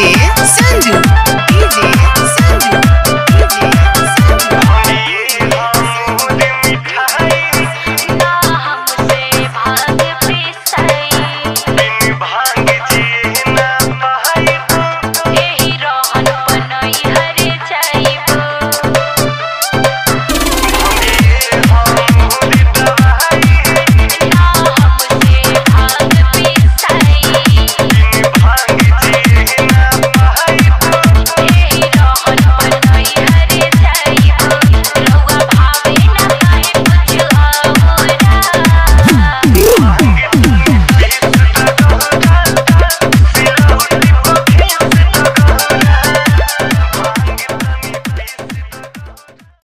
DJ Sanju DJ.